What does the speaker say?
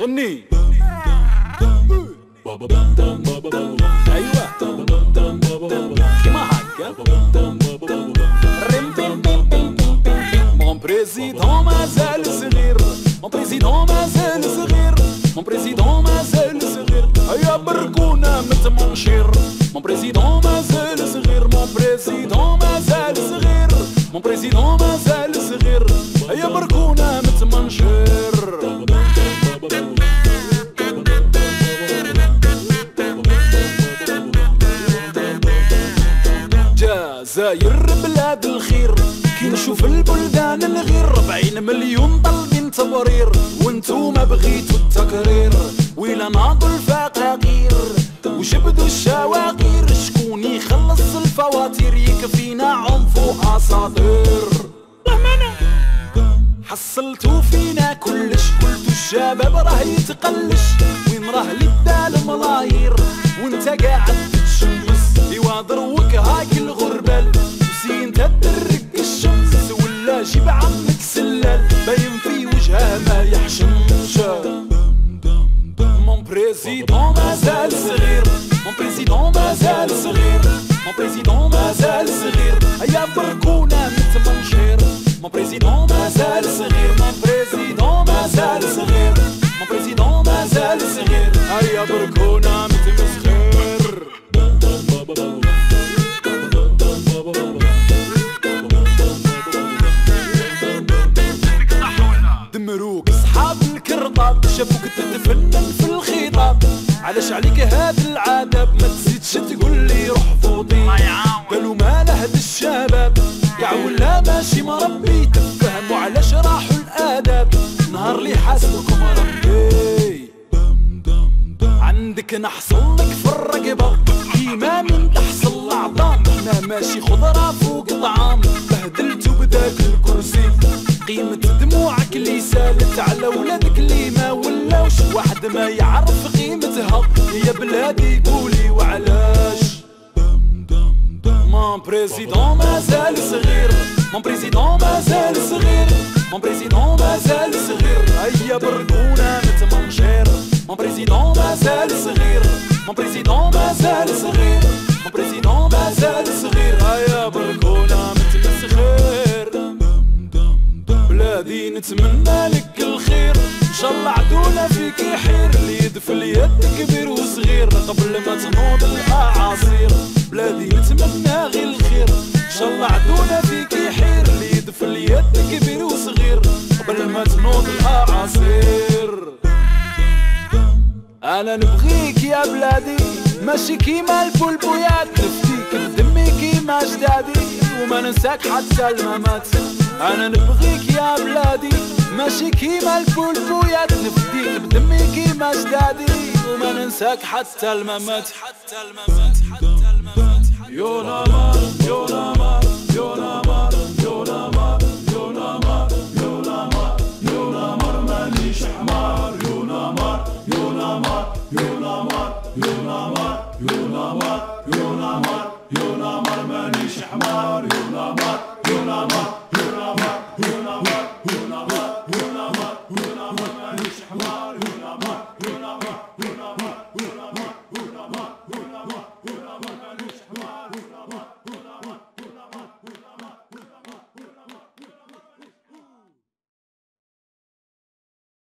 غني أيوه كيما هكا mon président مازال صغير mon président مازال صغير mon président مازال صغير هيا بركونا متمنشير mon président مازال صغير mon président مازال صغير mon جزاير بلاد الخير. كي نشوف البلدان الغير ربعين مليون طالبين تبرير. وانتو ما بغيتو التكرير. ويلا ناضوا الفقاقير وجبدوا الشواقير شكون يخلص الفواتير؟ يكفينا عنف وأساطير. حصلتو فينا كلش. قلتو الشباب راه يتقلش وين راه اللي دال ملايير؟ وانت قاعد تشمس. ايوا دروك هاك جيب عمك سلال باين في وجهه ما يحشمش mon président مازال صغير mon président مازال صغير mon président مازال صغير هيا بركونا متمنشير mon président مازال صغير mon président مازال صغير مون بريزيدون مازال صغير هيا بركونا اصحاب الكرطاب شافوك تتفنن في الخطاب. علاش عليك هاد العذاب؟ ما تزيدش تقول لي روح فوضي. قالوا ماله هاد الشباب. كاع ولا ماشي مربي تفهموا علاش راحوا الآداب؟ نهار اللي حاسبكم ربي. عندك نحصل لك في الرقبة. كيما من تحصل العظام أنا ماشي خضرة فوق طعام. بهدلت بداك الكرسي. اللي على ولادك اللي ما ولاوش واحد ما يعرف قيمتها يا بلادي قولي وعلاش. مون بريزيدون مازال صغير mon président مازال صغير mon président مازال صغير هيا بركونا متمنشير mon président مازال صغير mon président مازال صغير mon président مازال صغير هيا بركونا متمسخير بلادي نتمنى ان شاء الله عدونا فيك يحير. اللي يدفل يد كبير وصغير قبل ما تنوض الأعاصير. بلادي نتمنى غير الخير. ان شاء الله عدونا فيك يحير. اللي يدفل يد كبير وصغير قبل ما تنوض الأعاصير. أنا نبغيك يا بلادي ماشي كيما البلبويات نفديك بدمي كيما جدادي وما ننساك حتى الممات. أنا نبغيك يا بلادي. ماشي كيما البلبويات نفديك بدمي كيما جدادي وما ننساك حتى الممات حتى الممات حتى الممات يونا مار يونا مار يونا مار يونا مار يونا مار يونا مار يونا مار مانيش حمار يونا مار يونا مار يونا مار يونا مار يونا مار يونا مار يونا مار مانيش حمار يونا مار يونا مار يونا مار يونا مار يونا مار هنا ما مالوش حوار هنا ما هنا ما هنا ما هنا ما